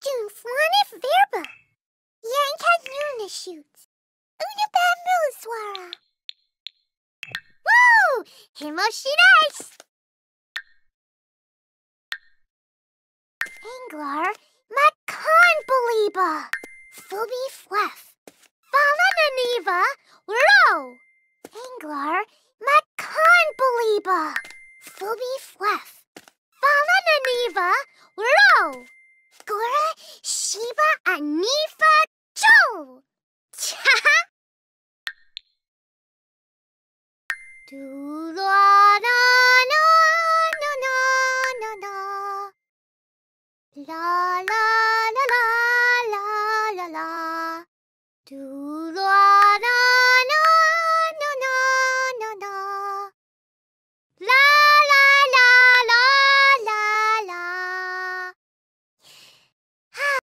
Stun Flanif Verba. Yankat Nuna shoots. Unabambulaswara. Woo! Himoshirais! Anglar, Makan Beliba. Phoebe Fleff. Falananiva. Ro! Anglar, Makan Beliba. Phoebe Fleff. Do la la la la la la la la la la la la la do la la